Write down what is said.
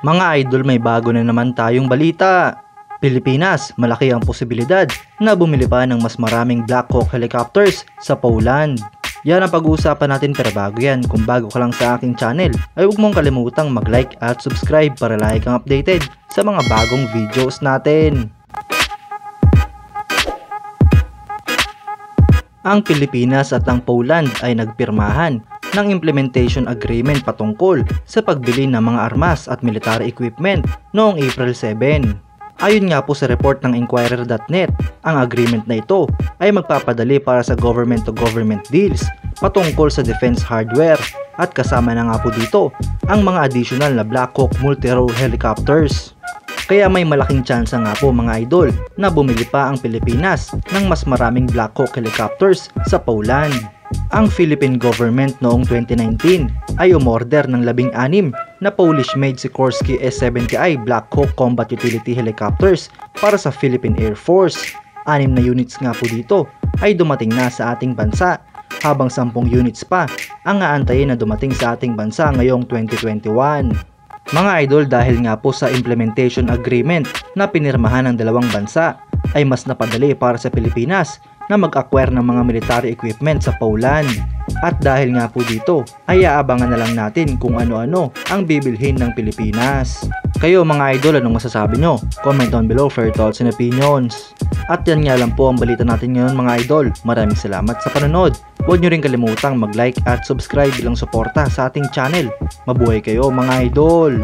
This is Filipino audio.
Mga idol may bago na naman tayong balita. Pilipinas, malaki ang posibilidad na bumili pa ng mas maraming Black Hawk helicopters sa Poland. Yan ang pag-uusapan natin pero bago yan, kung bago ka lang sa aking channel, ay huwag mong kalimutang mag-like at subscribe para lagi kang updated sa mga bagong videos natin. Ang Pilipinas at ang Poland ay nagpirmahan ng implementation agreement patungkol sa pagbili ng mga armas at military equipment noong April 7. Ayon nga po sa report ng Inquirer.net, ang agreement na ito ay magpapadali para sa government-to-government deals patungkol sa defense hardware at kasama na nga po dito ang mga additional na Black Hawk multi-role helicopters. Kaya may malaking tsansa nga po mga idol na bumili pa ang Pilipinas ng mas maraming Black Hawk helicopters sa Poland. Ang Philippine government noong 2019 ay umorder ng labing-anim na Polish-made Sikorsky S-70i Black Hawk Combat Utility Helicopters para sa Philippine Air Force. Anim na units nga po dito ay dumating na sa ating bansa habang 10 units pa ang aantayin na dumating sa ating bansa ngayong 2021. Mga idol dahil nga po sa implementation agreement na pinirmahan ng dalawang bansa ay mas napadali para sa Pilipinas na mag-acquire ng mga military equipment sa Poland. At dahil nga po dito ay aabangan na lang natin kung ano-ano ang bibilhin ng Pilipinas. Kayo mga idol, anong masasabi nyo? Comment down below for your thoughts and opinions. At yan nga lang po ang balita natin ngayon mga idol. Maraming salamat sa panonood. Huwag nyo rin kalimutang mag-like at subscribe bilang suporta sa ating channel. Mabuhay kayo mga idol!